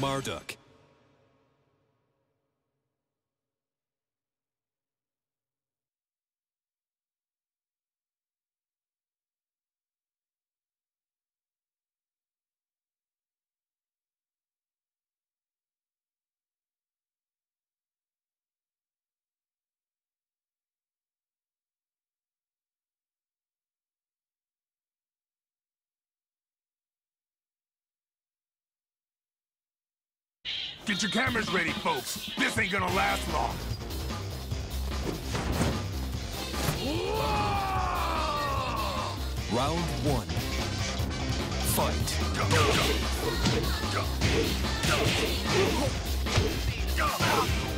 Marduk. Get your cameras ready, folks. This ain't gonna last long. Round one. Fight. KO.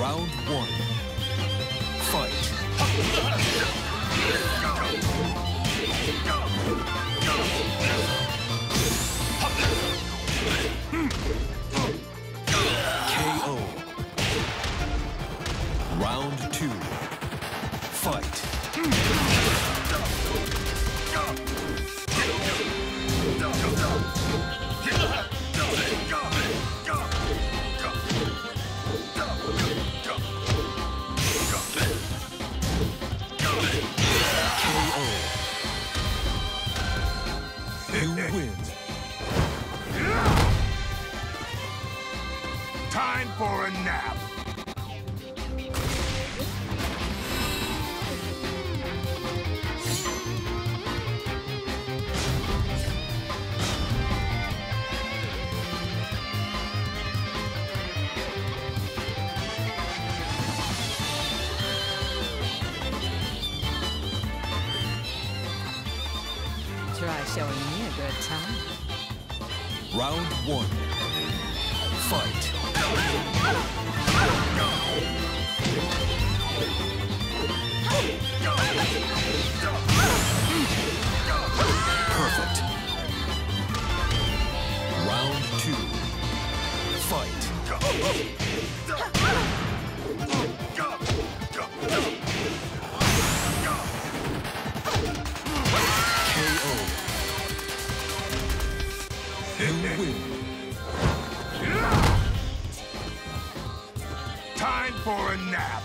Round one. Fight. Try showing me a good time. Round one. Fight. Perfect. Round two. Fight. You. Time for a nap.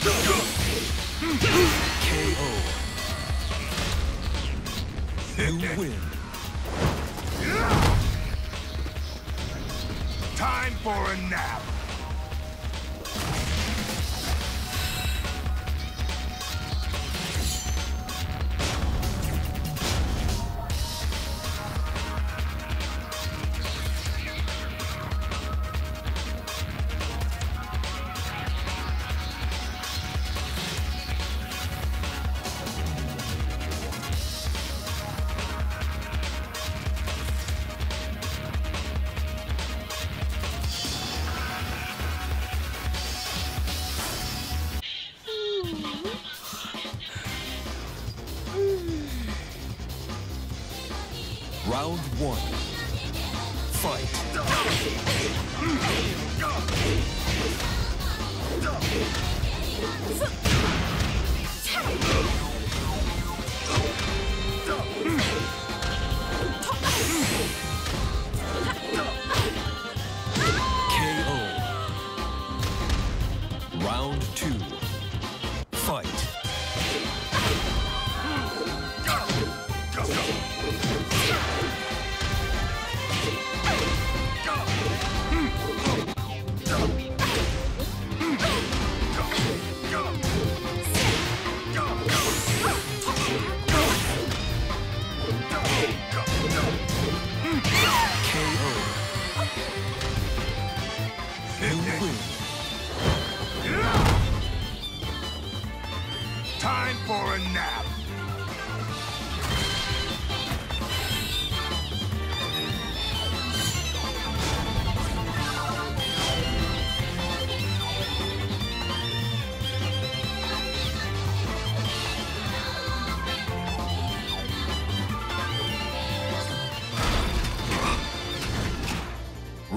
KO. You win. Time for a nap.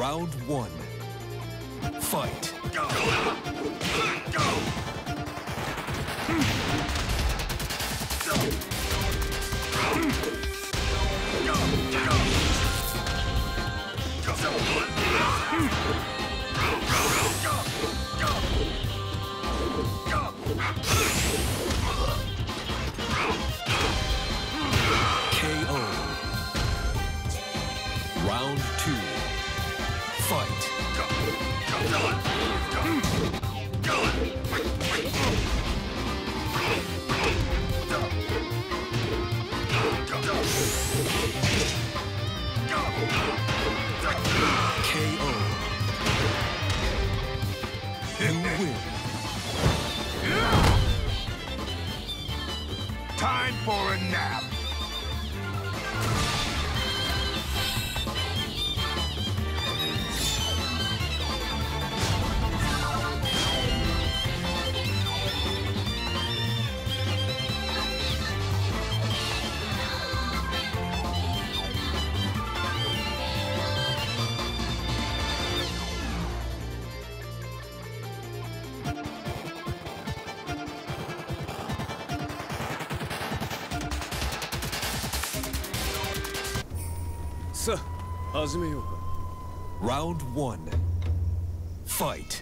Round one. Fight. KO. Round one. Fight.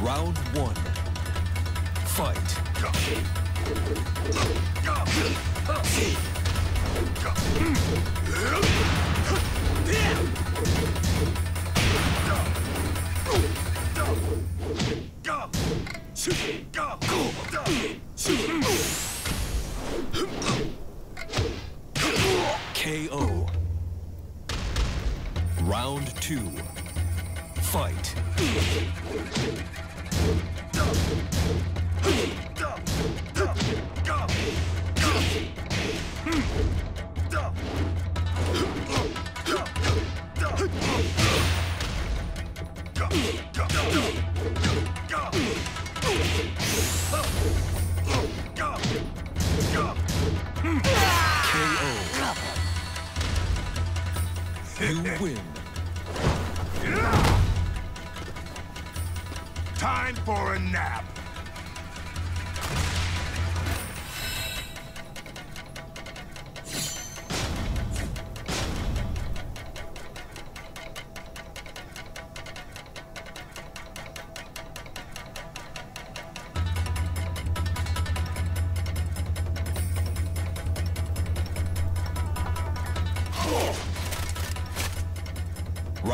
Round one. Fight.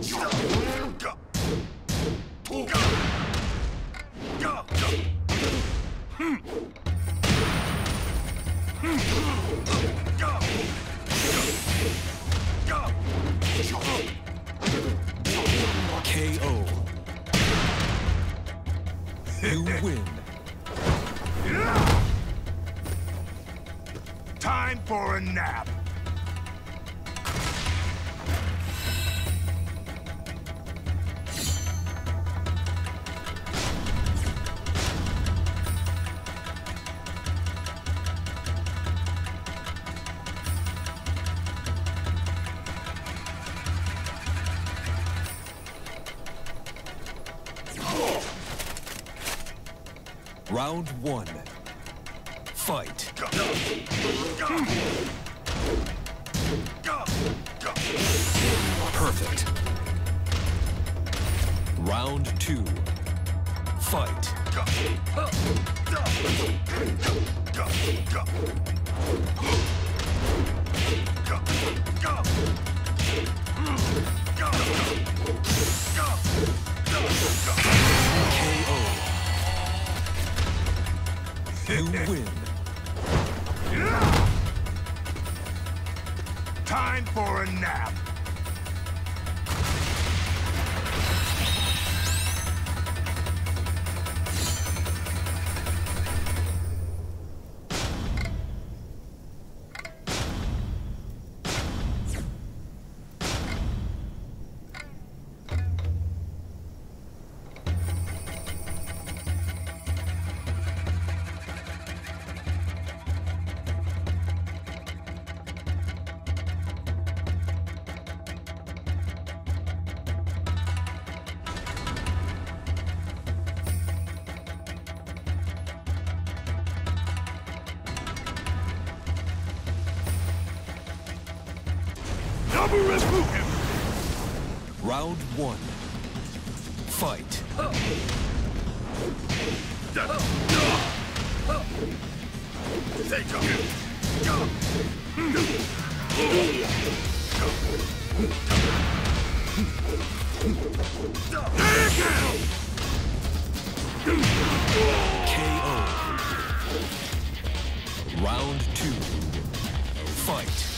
KO. Round one. Fight. Perfect. Round two. Fight. KO. You win. Time for a nap. Round one. Fight. KO. Round two. Fight.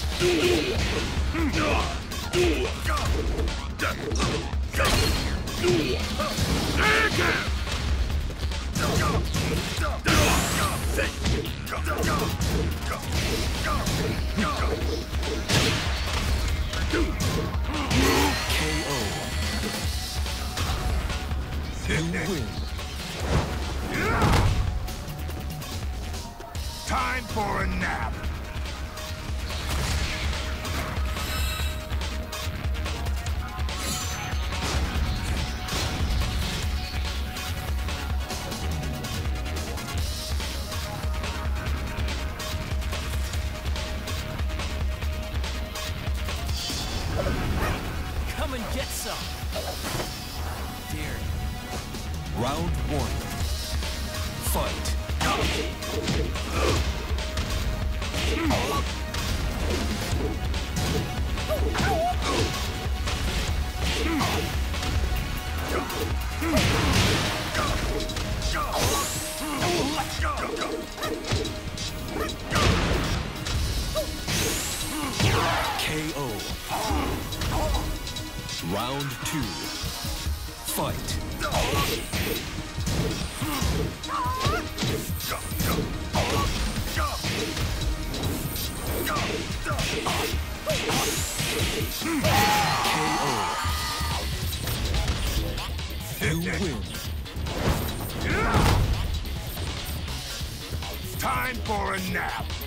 Time for a nap. KO. Round two. Fight. KO. You win. Time for a nap.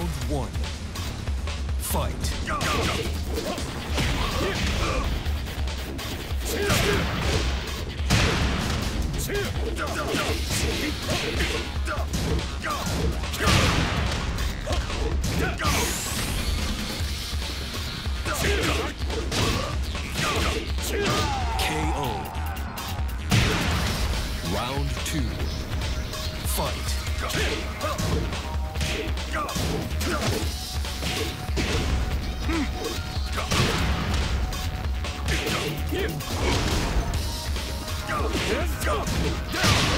Round one. Fight. KO. Round two. Fight. Let's go.